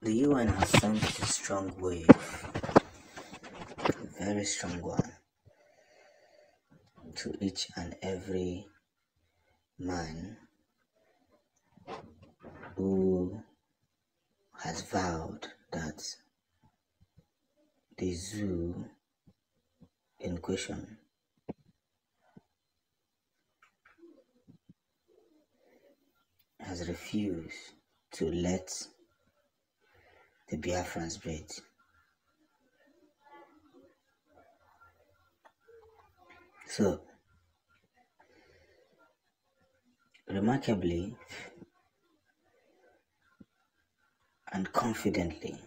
The UN has sent a strong wave, a very strong one, to each and every man who has vowed that the zoo in question has refused to let the Biafrans breathe. So, remarkably and confidently,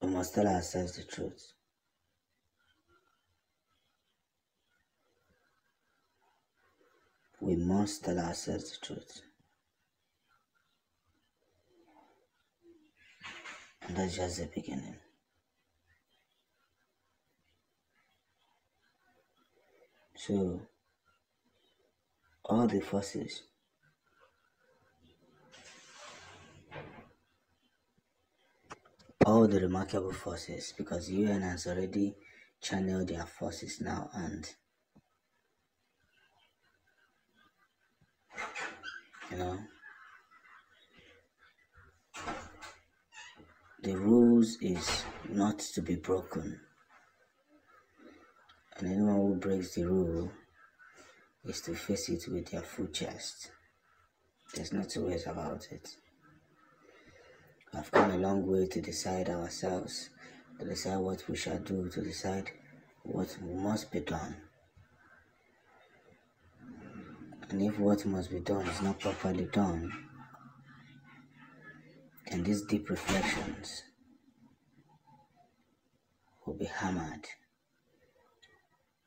we must tell ourselves the truth. We must tell ourselves the truth. That's just the beginning. So, all the forces all the remarkable forces because UN has already channeled their forces now and you know the rules is not to be broken. And anyone who breaks the rule is to face it with their full chest. There's no two ways about it. I've come a long way to decide ourselves, to decide what we shall do, to decide what must be done. And if what must be done is not properly done, then these deep reflections will be hammered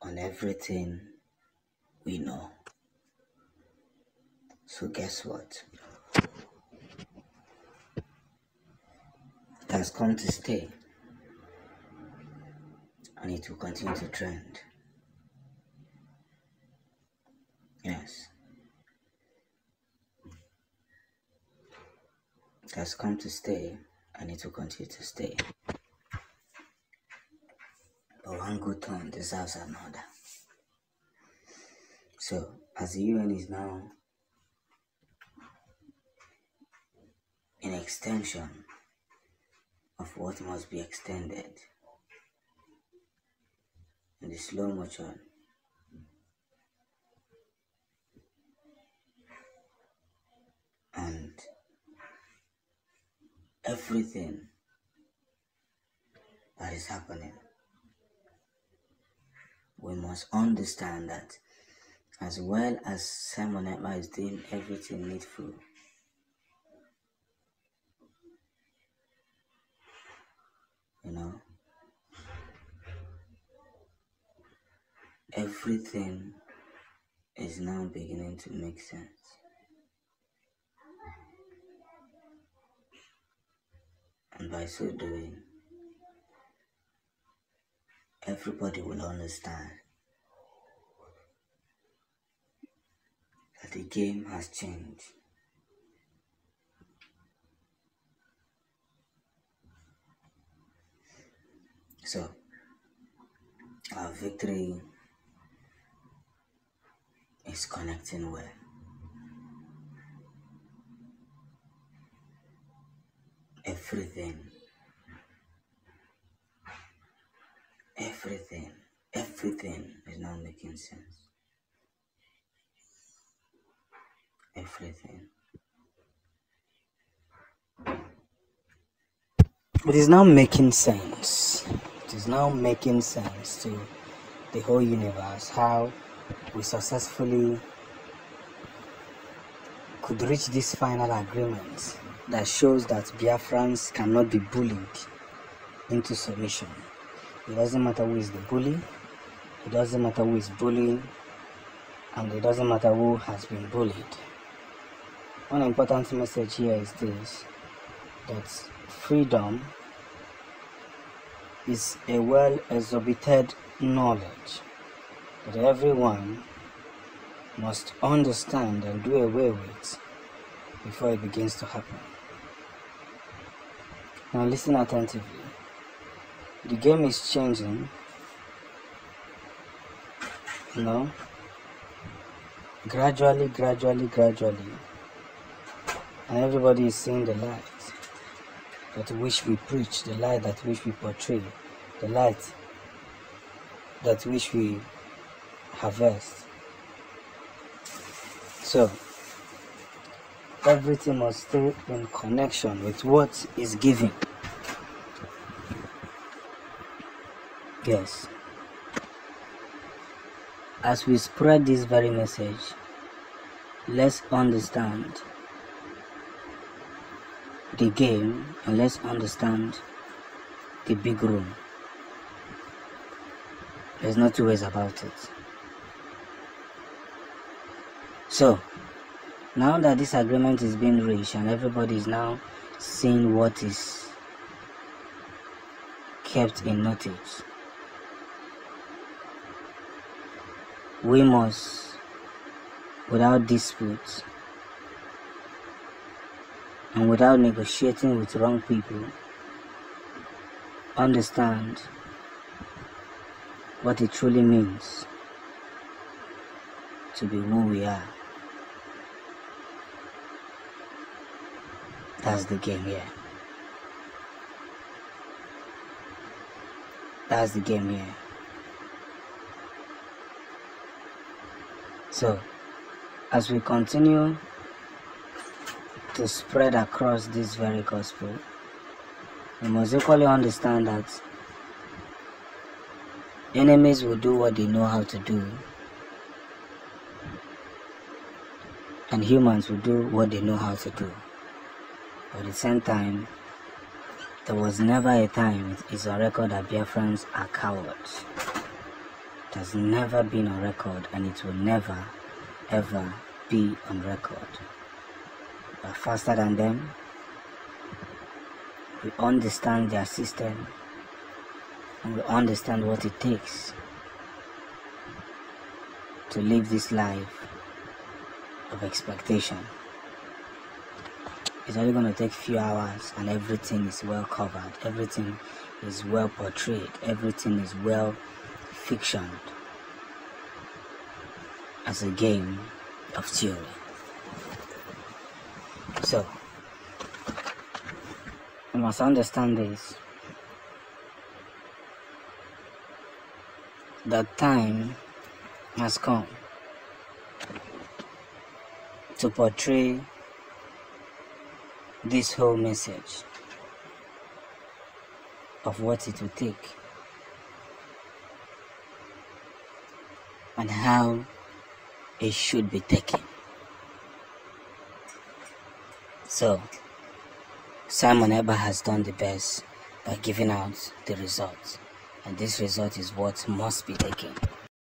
on everything we know. So, guess what? It has come to stay and it will continue to trend. Yes. It has come to stay and it will continue to stay. But one good turn deserves another. So, as the UN is now an extension of what must be extended in the slow motion and everything that is happening. We must understand that as well as Simon Ekpa is doing everything needful you know everything is now beginning to make sense and by so doing everybody will understand that the game has changed So, our victory is connecting well. Everything, everything, everything is now making sense. Everything. It is now making sense. It is now making sense to the whole universe how we successfully could reach this final agreement that shows that Biafrans cannot be bullied into submission. It doesn't matter who is the bully, it doesn't matter who is bullying, and it doesn't matter who has been bullied. One important message here is this that freedom is a well exhibited knowledge that everyone must understand and do away with before it begins to happen. Now listen attentively. The game is changing. You know, gradually, gradually, gradually, and everybody is seeing the light that which we preach, the light that which we portray, the light that which we harvest. So, everything must stay in connection with what is given. Yes. As we spread this very message, let's understand the game and let's understand the big room. There's no two ways about it. So, now that this agreement is being reached and everybody is now seeing what is kept in notice, we must, without dispute, and without negotiating with wrong people, understand what it truly means to be who we are. The game here. That's the game here. So, as we continue to spread across this very gospel, we must equally understand that enemies will do what they know how to do, and humans will do what they know how to do. At the same time, there was never a time it is on record that Biafrans are cowards. It has never been on record and it will never ever be on record are faster than them. We understand their system and we understand what it takes to live this life of expectation. It's only going to take a few hours and everything is well covered, everything is well portrayed, everything is well fictioned as a game of theory. So, you must understand this. The time has come to portray this whole message of what it will take and how it should be taken. So, Simon Ekpa has done the best by giving out the results, and this result is what must be taken.